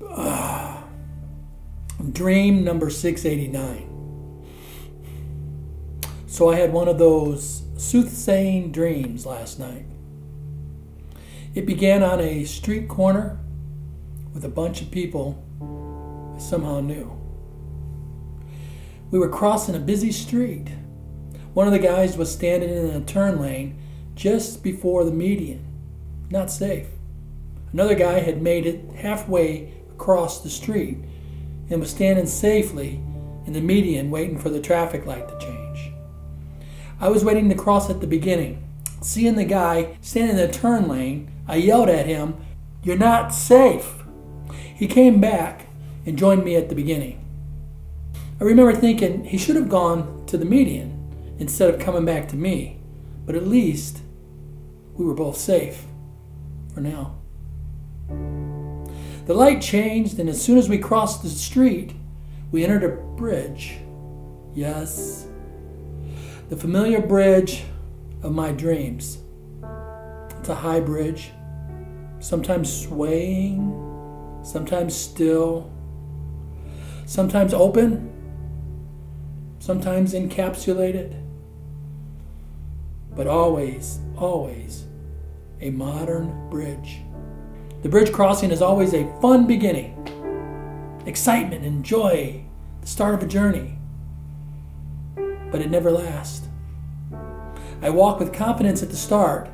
Dream number 689. So I had one of those soothsaying dreams last night. It began on a street corner with a bunch of people I somehow knew. We were crossing a busy street. One of the guys was standing in a turn lane just before the median. Not safe. Another guy had made it halfway across the street and was standing safely in the median waiting for the traffic light to change. I was waiting to cross at the beginning. Seeing the guy standing in the turn lane, I yelled at him, You're not safe. He came back and joined me at the beginning. I remember thinking he should have gone to the median instead of coming back to me, but at least we were both safe for now. The light changed, and as soon as we crossed the street, we entered a bridge. Yes, the familiar bridge of my dreams. It's a high bridge, sometimes swaying, sometimes still, sometimes open, sometimes encapsulated, but always, always a modern bridge. The bridge crossing is always a fun beginning, excitement and joy, the start of a journey, but it never lasts. I walk with confidence at the start,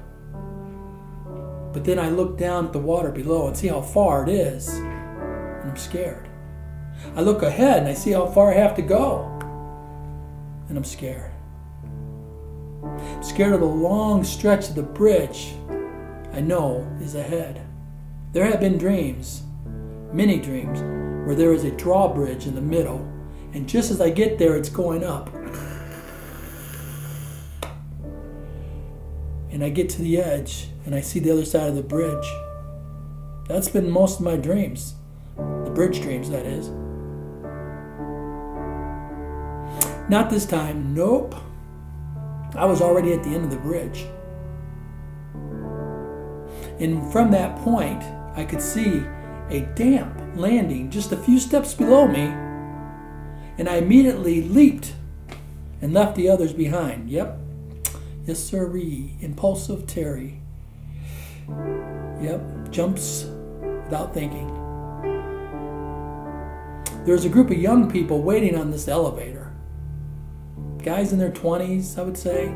but then I look down at the water below and see how far it is, and I'm scared. I look ahead and I see how far I have to go, and I'm scared. I'm scared of the long stretch of the bridge I know is ahead. There have been dreams, many dreams, where there is a drawbridge in the middle, and just as I get there, it's going up. And I get to the edge and I see the other side of the bridge. That's been most of my dreams. The bridge dreams, that is. Not this time, nope. I was already at the end of the bridge. And from that point, I could see a damp landing just a few steps below me, and I immediately leaped and left the others behind. Yep. Yes, sirree. Impulsive Terry. Yep. Jumps without thinking. There's a group of young people waiting on this elevator. Guys in their 20s, I would say,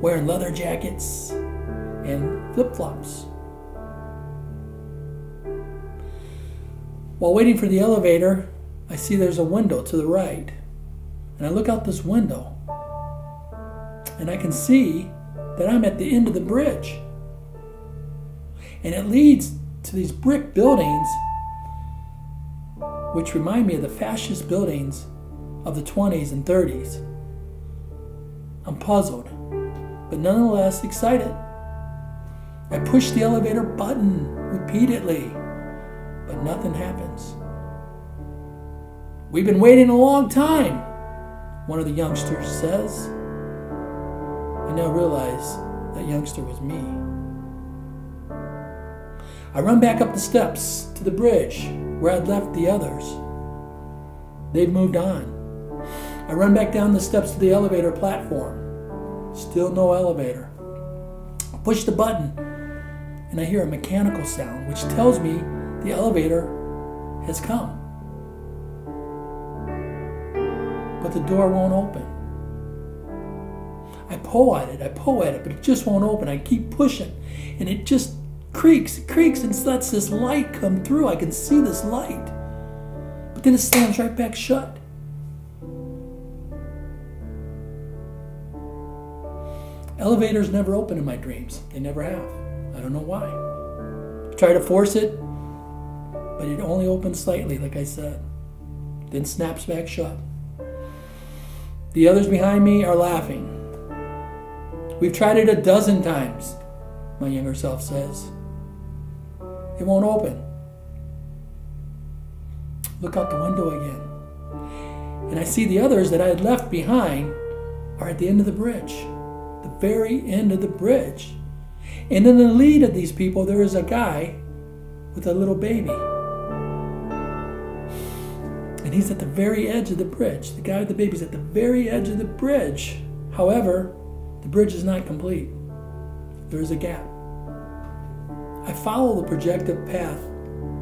wearing leather jackets and flip flops. While waiting for the elevator, I see there's a window to the right. And I look out this window and I can see that I'm at the end of the bridge. And it leads to these brick buildings, which remind me of the fascist buildings of the 20s and 30s. I'm puzzled, but nonetheless excited. I push the elevator button repeatedly but nothing happens. We've been waiting a long time, one of the youngsters says. I now realize that youngster was me. I run back up the steps to the bridge where I'd left the others. They've moved on. I run back down the steps to the elevator platform. Still no elevator. I push the button and I hear a mechanical sound which tells me the elevator has come. But the door won't open. I pull at it, I pull at it, but it just won't open. I keep pushing, and it just creaks, it creaks, and lets this light come through. I can see this light. But then it slams right back shut. Elevators never open in my dreams. They never have. I don't know why. I try to force it, but it only opens slightly, like I said, then snaps back shut. The others behind me are laughing. We've tried it a dozen times, my younger self says. It won't open. Look out the window again. And I see the others that I had left behind are at the end of the bridge, the very end of the bridge. And in the lead of these people, there is a guy with a little baby. And he's at the very edge of the bridge. The guy with the baby's at the very edge of the bridge. However, the bridge is not complete. There is a gap. I follow the projected path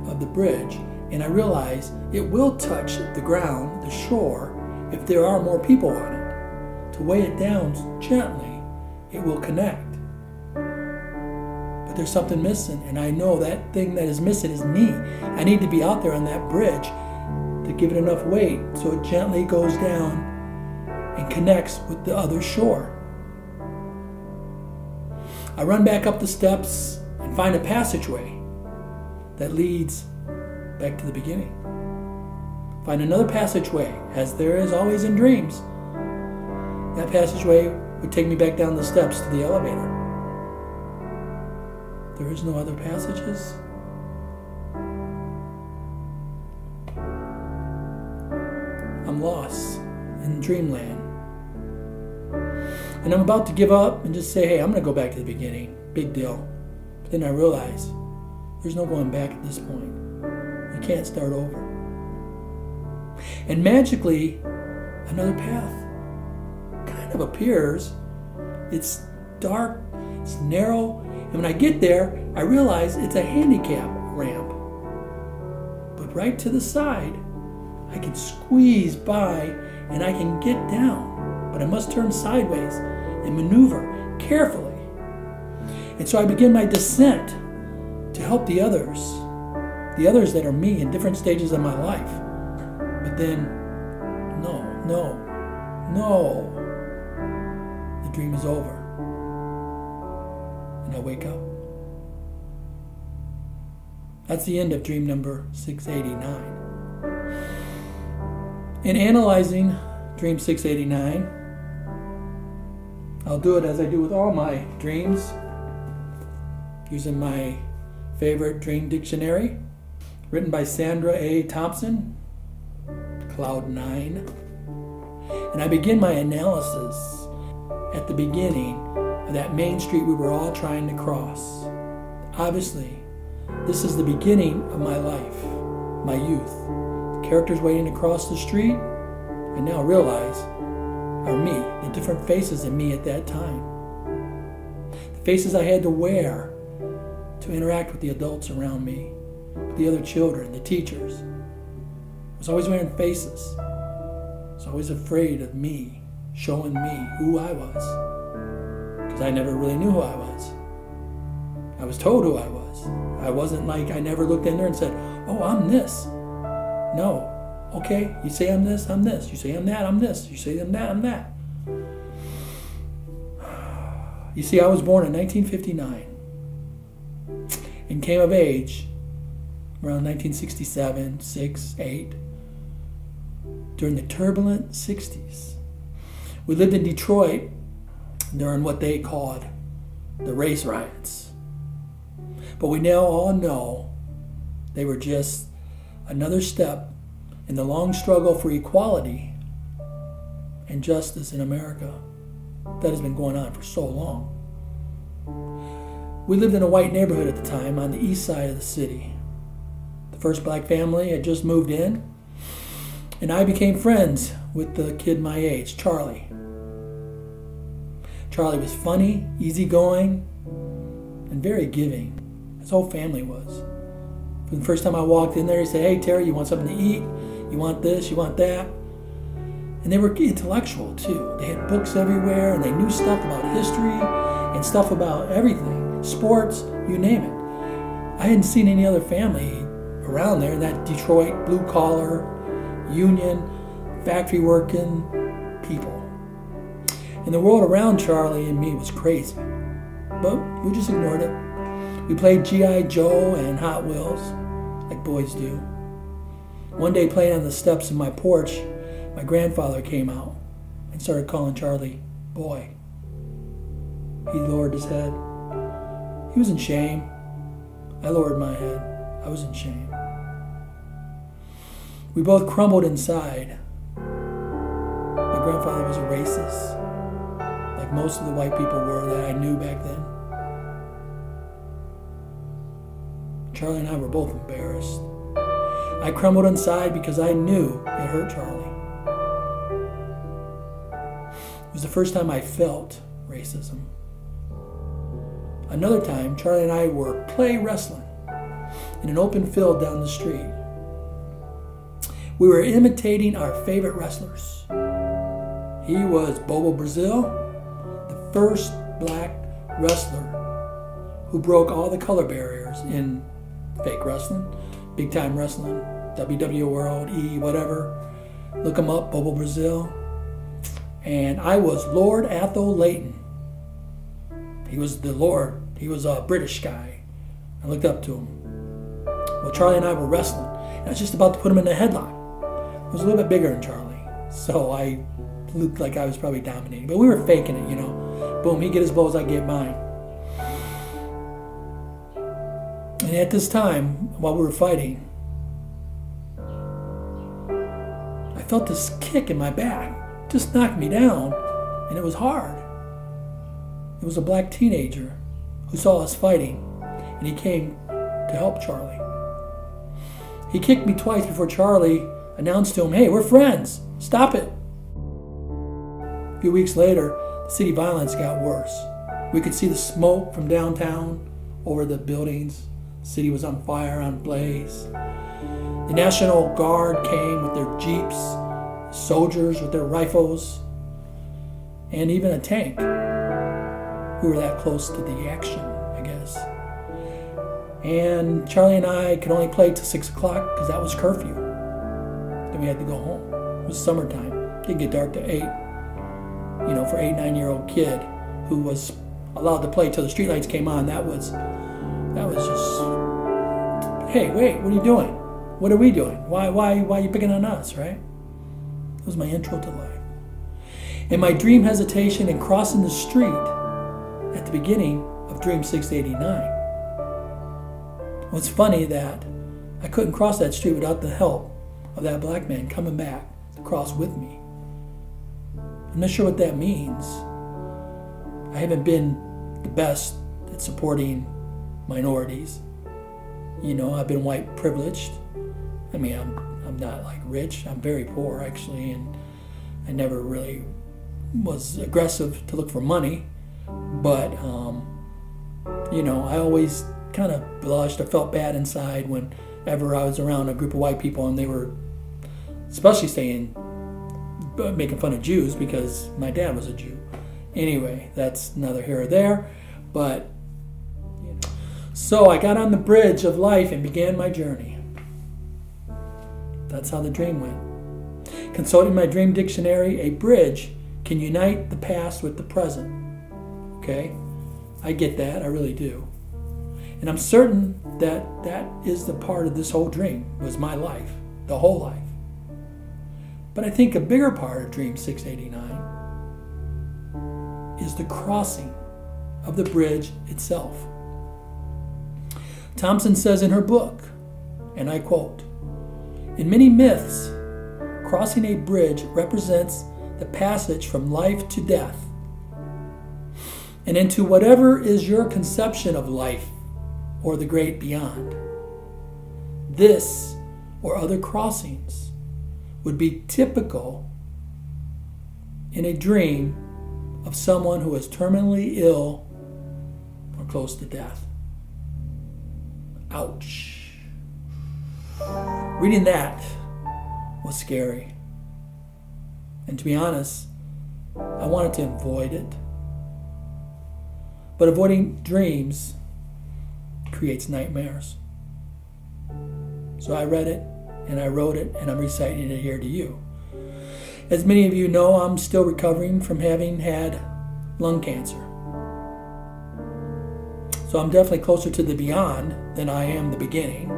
of the bridge and I realize it will touch the ground, the shore, if there are more people on it. To weigh it down gently, it will connect. But there's something missing, and I know that thing that is missing is me. I need to be out there on that bridge to give it enough weight so it gently goes down and connects with the other shore. I run back up the steps and find a passageway that leads back to the beginning. Find another passageway, as there is always in dreams. That passageway would take me back down the steps to the elevator. There is no other passages. Lost in dreamland. And I'm about to give up and just say, hey, I'm going to go back to the beginning. Big deal. But then I realize there's no going back at this point. You can't start over. And magically, another path kind of appears. It's dark, it's narrow, and when I get there, I realize it's a handicap ramp. But right to the side, I can squeeze by and I can get down. But I must turn sideways and maneuver carefully. And so I begin my descent to help the others, the others that are me in different stages of my life. But then, no, no, no. The dream is over. And I wake up. That's the end of dream number 689. In analyzing dream 689, I'll do it as I do with all my dreams, using my favorite dream dictionary, written by Sandra A. Thompson, Cloud 9. And I begin my analysis at the beginning of that main street we were all trying to cross. Obviously, this is the beginning of my life, my youth. Characters waiting to cross the street, I now realize, are me, the different faces of me at that time. The faces I had to wear to interact with the adults around me, the other children, the teachers. I was always wearing faces. I was always afraid of me showing me who I was. Because I never really knew who I was. I was told who I was. I wasn't like I never looked in there and said, Oh, I'm this. No. Okay, you say I'm this, I'm this. You say I'm that, I'm this. You say I'm that, I'm that. You see, I was born in 1959 and came of age around 1967, 6, 8, during the turbulent 60s. We lived in Detroit during what they called the race riots. But we now all know they were just another step in the long struggle for equality and justice in America that has been going on for so long. We lived in a white neighborhood at the time on the east side of the city. The first black family had just moved in, and I became friends with the kid my age, Charlie. Charlie was funny, easygoing, and very giving. His whole family was. From the first time I walked in there, he said, Hey, Terry, you want something to eat? You want this? You want that? And they were intellectual too. They had books everywhere and they knew stuff about history and stuff about everything sports, you name it. I hadn't seen any other family around there, that Detroit blue collar, union, factory working people. And the world around Charlie and me was crazy. But we just ignored it. We played G.I. Joe and Hot Wheels, like boys do. One day, playing on the steps of my porch, my grandfather came out and started calling Charlie boy. He lowered his head. He was in shame. I lowered my head. I was in shame. We both crumbled inside. My grandfather was a racist, like most of the white people were that I knew back then. Charlie and I were both embarrassed. I crumbled inside because I knew it hurt Charlie. It was the first time I felt racism. Another time, Charlie and I were play wrestling in an open field down the street. We were imitating our favorite wrestlers. He was Bobo Brazil, the first black wrestler who broke all the color barriers in fake wrestling, big time wrestling, WWE World, E, whatever. Look him up, Bobo Brazil. And I was Lord Athol Layton. He was the Lord. He was a British guy. I looked up to him. Well, Charlie and I were wrestling. And I was just about to put him in a headlock. I was a little bit bigger than Charlie. So I looked like I was probably dominating. But we were faking it, you know. Boom, he get his blows, I get mine. And at this time, while we were fighting, I felt this kick in my back. Just knocked me down, and it was hard. It was a black teenager who saw us fighting, and he came to help Charlie. He kicked me twice before Charlie announced to him, Hey, we're friends. Stop it. A few weeks later, the city violence got worse. We could see the smoke from downtown over the buildings city was on fire, on blaze. The National Guard came with their jeeps, soldiers with their rifles, and even a tank. We were that close to the action, I guess. And Charlie and I could only play till 6 o'clock because that was curfew. Then we had to go home. It was summertime. It didn't get dark to 8. You know, for 8, 9 year old kid who was allowed to play till the streetlights came on, that was that was just, hey, wait, what are you doing? What are we doing? Why, why, why are you picking on us, right? That was my intro to life. And my dream hesitation in crossing the street at the beginning of Dream 689. What's funny that I couldn't cross that street without the help of that black man coming back to cross with me. I'm not sure what that means. I haven't been the best at supporting minorities. You know, I've been white privileged. I mean, I'm I'm not like rich. I'm very poor actually, and I never really was aggressive to look for money. But um, you know, I always kind of blushed or felt bad inside whenever I was around a group of white people and they were, especially saying, making fun of Jews because my dad was a Jew. Anyway, that's another here or there. But so I got on the bridge of life and began my journey. That's how the dream went. Consulting my dream dictionary, a bridge can unite the past with the present. Okay? I get that, I really do. And I'm certain that that is the part of this whole dream was my life, the whole life. But I think a bigger part of Dream 689 is the crossing of the bridge itself. Thompson says in her book, and I quote In many myths, crossing a bridge represents the passage from life to death and into whatever is your conception of life or the great beyond. This or other crossings would be typical in a dream of someone who is terminally ill or close to death. Ouch. Reading that was scary. And to be honest, I wanted to avoid it. But avoiding dreams creates nightmares. So I read it and I wrote it and I'm reciting it here to you. As many of you know, I'm still recovering from having had lung cancer. So I'm definitely closer to the beyond than I am the beginning.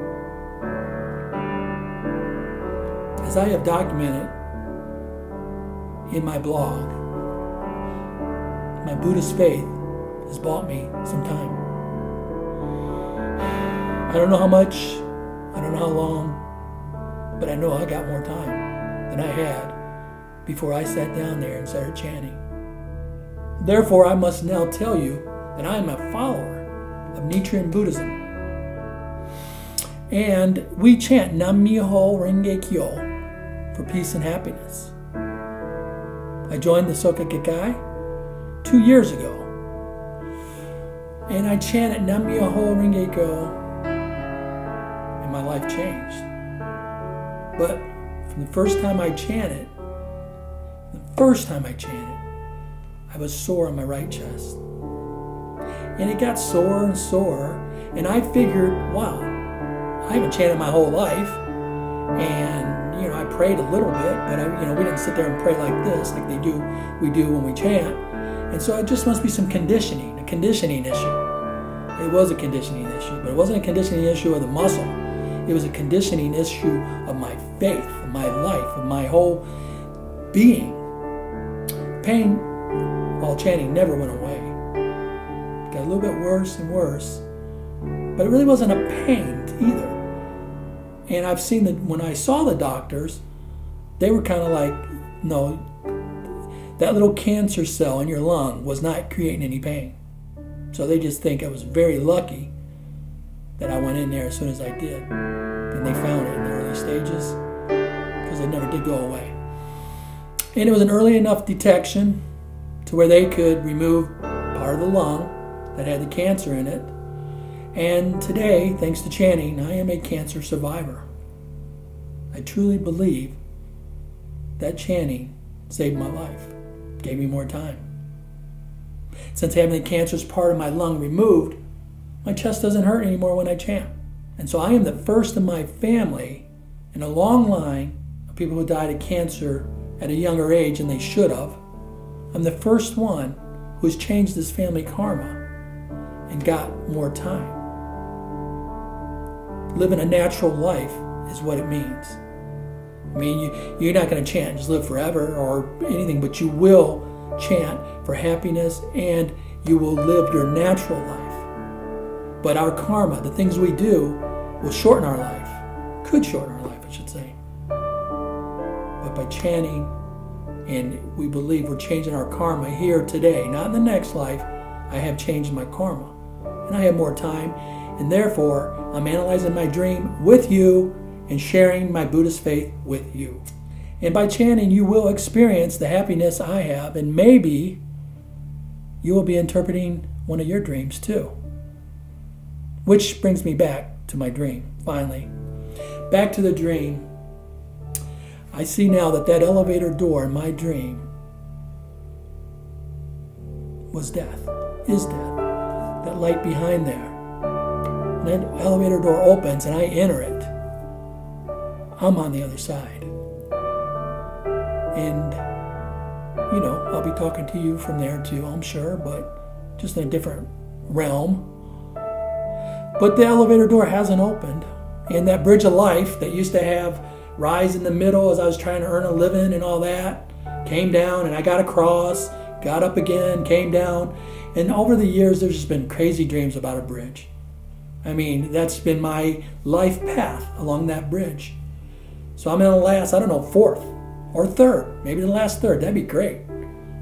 As I have documented in my blog, my Buddhist faith has bought me some time. I don't know how much, I don't know how long, but I know I got more time than I had before I sat down there and started chanting. Therefore, I must now tell you that I am a follower of Nichiren Buddhism. And we chant Nam Myoho Renge Kyo for peace and happiness. I joined the Soka Gakkai two years ago. And I chanted Nam Myoho Renge Kyo, and my life changed. But from the first time I chanted, the first time I chanted, I was sore on my right chest. And it got sore and sore, and I figured, wow, I haven't chanted my whole life, and you know I prayed a little bit, but I, you know we didn't sit there and pray like this, like they do, we do when we chant, and so it just must be some conditioning, a conditioning issue. It was a conditioning issue, but it wasn't a conditioning issue of the muscle. It was a conditioning issue of my faith, of my life, of my whole being. Pain while chanting never went away. Little bit worse and worse, but it really wasn't a pain either. And I've seen that when I saw the doctors, they were kind of like, no, that little cancer cell in your lung was not creating any pain. So they just think I was very lucky that I went in there as soon as I did. And they found it in the early stages because it never did go away. And it was an early enough detection to where they could remove part of the lung that had the cancer in it. And today, thanks to chanting, I am a cancer survivor. I truly believe that chanting saved my life, gave me more time. Since having the cancerous part of my lung removed, my chest doesn't hurt anymore when I chant. And so I am the first in my family in a long line of people who died of cancer at a younger age than they should have. I'm the first one who has changed this family karma and got more time. Living a natural life is what it means. I mean, you, you're not going to chant, just live forever or anything, but you will chant for happiness and you will live your natural life. But our karma, the things we do, will shorten our life. Could shorten our life, I should say. But by chanting, and we believe we're changing our karma here today, not in the next life, I have changed my karma. And I have more time, and therefore I'm analyzing my dream with you and sharing my Buddhist faith with you. And by chanting, you will experience the happiness I have, and maybe you will be interpreting one of your dreams too. Which brings me back to my dream, finally. Back to the dream. I see now that that elevator door in my dream was death, is death. That light behind there. And that elevator door opens and I enter it. I'm on the other side. And, you know, I'll be talking to you from there too, I'm sure, but just in a different realm. But the elevator door hasn't opened. And that bridge of life that used to have rise in the middle as I was trying to earn a living and all that came down and I got across, got up again, came down. And over the years, there's just been crazy dreams about a bridge. I mean, that's been my life path along that bridge. So I'm in the last, I don't know, fourth or third, maybe the last third. That'd be great.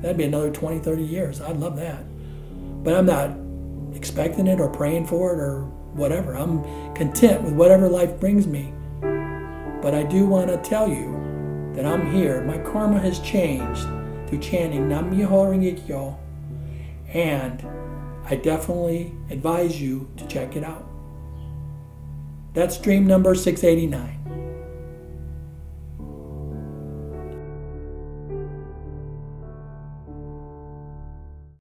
That'd be another 20, 30 years. I'd love that. But I'm not expecting it or praying for it or whatever. I'm content with whatever life brings me. But I do want to tell you that I'm here. My karma has changed through chanting Nam Myoho Renge Kyo, and I definitely advise you to check it out. That's dream number 689.